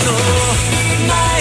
door.